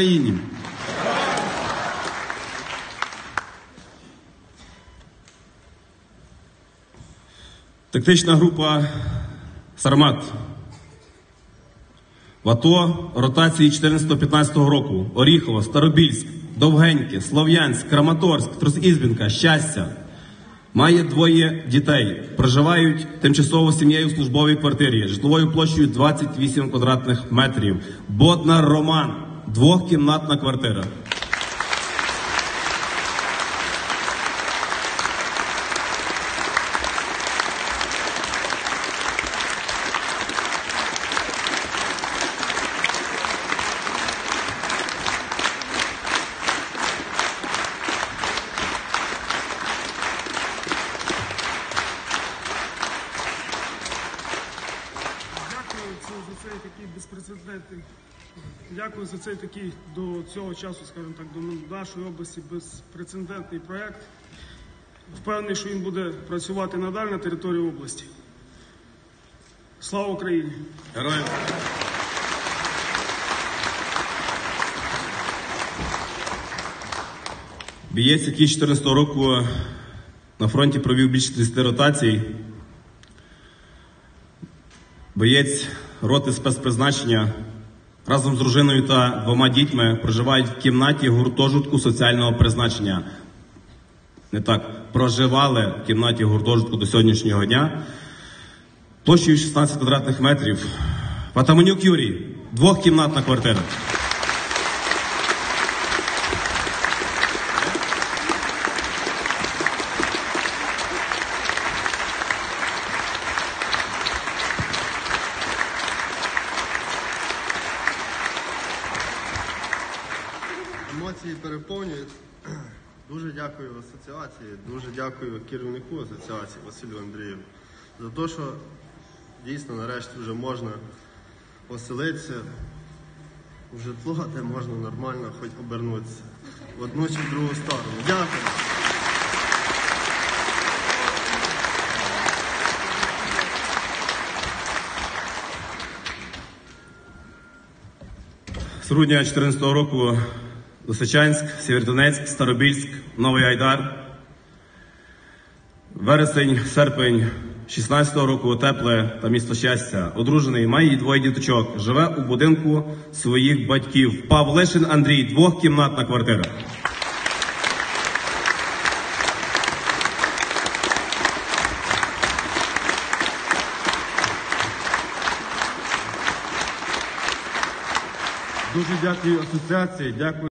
Україні. Тактична група Сармат. В АТО ротації 14-15 року. Оріхово, Старобільськ, Довгеньке, Слов'янськ, Краматорськ, Тросізбінка, Щастя. Має двоє дітей. Проживають тимчасово сім'єю в службовій квартирі, житловою площею 28 квадратних метрів. Боднар Роман, двохкімнатна квартира. Дякую за цей такий безпрецедентний. Дякую за цей такий до цього часу, скажімо так, до нашої області безпрецедентний проект. Впевнений, що він буде працювати надалі на території області. Слава Україні! Героям. Бієць, який з 14 року на фронті провів більше 30 ротацій. Боєць роти спецпризначення разом з дружиною та двома дітьми проживають в кімнаті гуртожитку соціального призначення. Не так, проживали в кімнаті гуртожитку до сьогоднішнього дня площею 16 квадратних метрів. Патаманюк Юрій, двохкімнатна квартира. Емоції переповнюють. Дуже дякую асоціації, дуже дякую керівнику асоціації Василю Андрієву за те, що дійсно нарешті вже можна оселитися в житло, де можна нормально хоч обернутися в одну чи в другу сторону. Дякую. З грудня 2014 року Лисичанськ, Сєвєродонецьк, Старобільськ, Новий Айдар. Вересень, серпень 16 року тепле та місто щастя. Одружений, має двоє діточок. Живе у будинку своїх батьків. Павлишин Андрій, двохкімнатна квартира. Дуже дякую асоціації. Дякую.